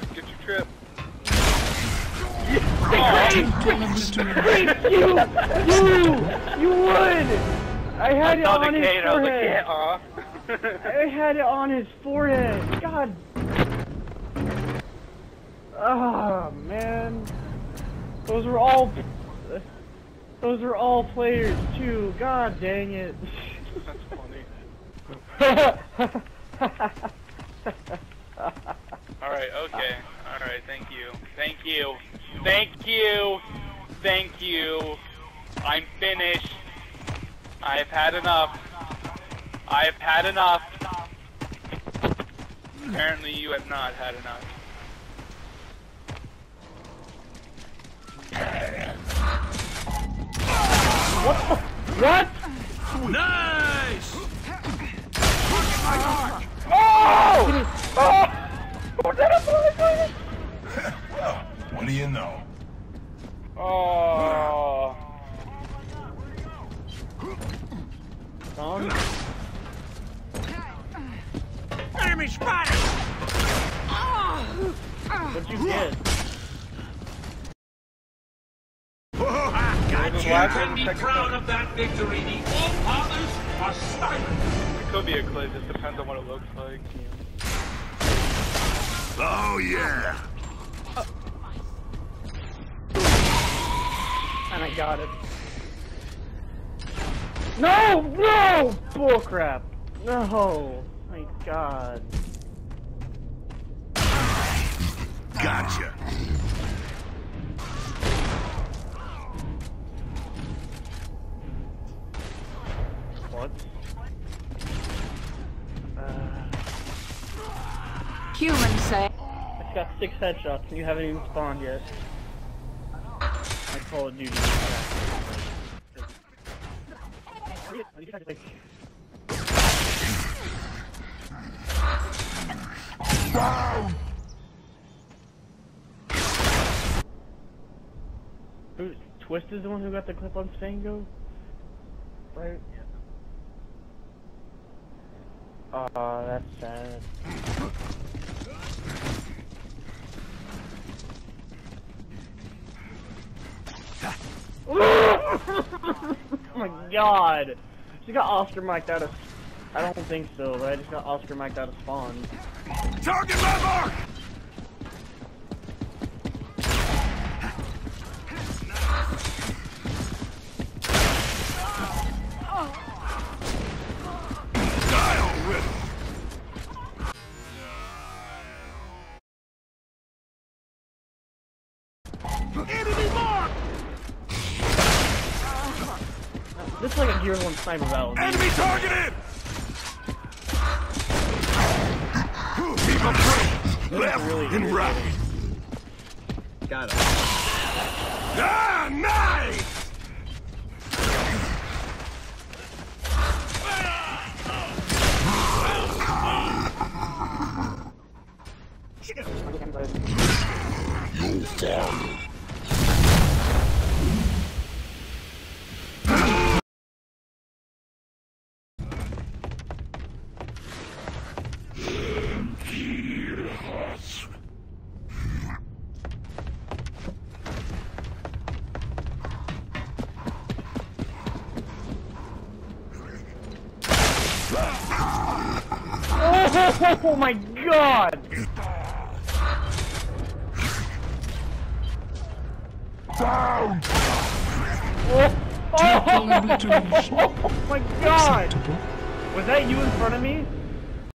trip, get your trip. Great! you! You! You would! I had I it on his Kato, forehead! I had it on his forehead! God! Ah, oh, man. Those were all... Those were all players, too. God dang it. That's funny. Thank you! Thank you! I'm finished! I've had enough. I've had enough. Apparently you have not had enough. What? What? Nice! Oh! Oh! What did I well, what do you know? Oh. Tom? Enemy spotted! What'd you get? I got There's you! weapon, Be proud of that victory. The All-Fathers are silent. It could be a clip, just depends on what it looks like. Oh, yeah. And I got it. No! No! Bullcrap! No! My god. Gotcha. What? Uh, Humans say. it's got six headshots and you haven't even spawned yet. I Call of Duty. Who, Twist is the one who got the clip on Spango? Right? Aw, that's sad. oh my god! She got Oscar mic'd out of. I don't think so, but I just got Oscar mic'd out of spawn. Target my mark! This is like a Gears 1 sniper battle. Enemy targeted! Keep up! Left really and right! Got him. Ah, nice! Oh my god! Down! Oh, oh my god! Was that you in front of me?